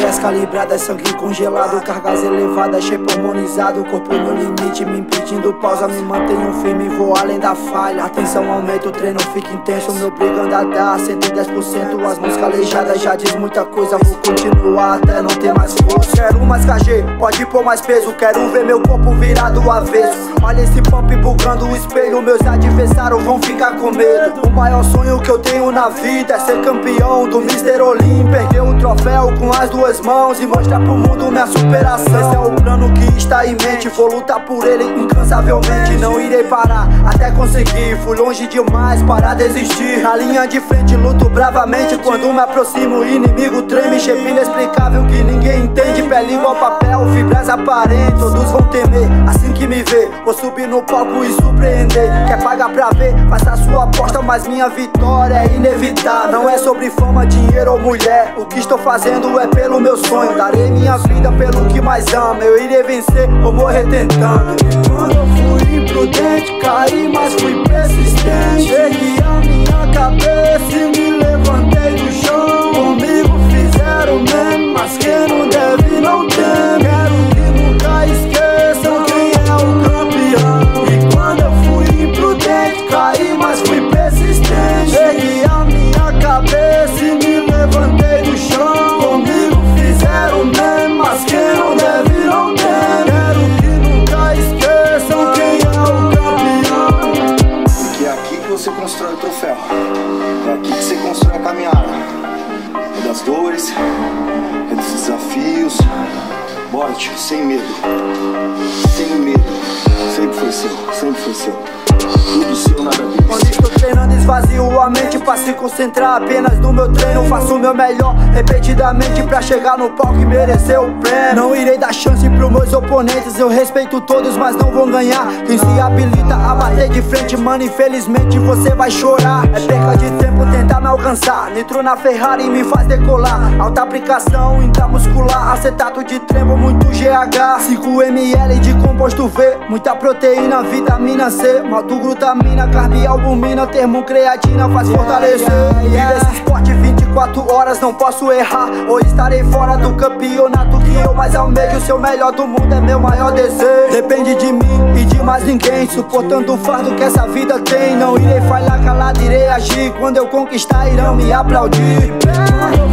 Ideias calibradas, sangue congelado Cargas elevadas, shape harmonizado Corpo no limite, me impedindo pausa Me mantenho firme, vou além da falha. Atenção aumenta, o treino fica intenso Meu brigando a dar 110% As mãos calejadas já diz muita coisa Vou continuar até não ter mais força. Quero mais KG, pode pôr mais peso Quero ver meu corpo virado avesso Olha esse pump bugando o espelho Meus adversários vão ficar com medo. O maior sonho que eu tenho na vida É ser campeão do Mr. Olim. Perder o troféu com as duas mãos E mostrar pro mundo minha superação. Esse é o plano que está em mente. Vou lutar por ele incansavelmente. Não irei parar até conseguir Fui longe demais para desistir. Na linha de frente luto bravamente. Quando me aproximo inimigo treme. Chefe inexplicável que ninguém entende. Pele igual papel, fibras aparentes. Todos vão temer assim que me vê. Vou subir no palco e surpreender. Quer pagar pra ver? Faça sua aposta Mas minha vitória é inevitável. Não é sobre fama, dinheiro ou mulher. O que estou fazendo é pelo meu sonho. Darei minha vida pelo que mais amo. Eu irei vencer ou morrer tentando Imprudente Caí, mas fui persistente. Ergui a minha cabeça constrói o troféu. É aqui que você constrói a caminhada. É das dores, é dos desafios. Bora, tio, sem medo. Sem medo. Sempre foi seu, sempre foi seu. Esvazio a mente pra se concentrar apenas no meu treino. Faço o meu melhor repetidamente pra chegar no palco e merecer o prêmio. Não irei dar chance pros meus oponentes. Eu respeito todos, mas não vão ganhar. Quem se habilita a bater de frente, mano, infelizmente você vai chorar. É perca de tempo tentar me alcançar. Nitro na Ferrari me faz decolar. Alta aplicação intramuscular, acetato de trembo, muito GH. 5 ml de composto V, muita proteína, vitamina C, malto glutamina, carb e albumina, termo creatina faz fortalecer. Vive esse esporte 24 horas, não posso errar. Ou estarei fora do campeonato que eu mais almejo. Ser o melhor do mundo é meu maior desejo. Depende de mim e de mais ninguém. Suportando o fardo que essa vida tem. Não irei falhar, calado, irei agir. Quando eu conquistar, irão me aplaudir.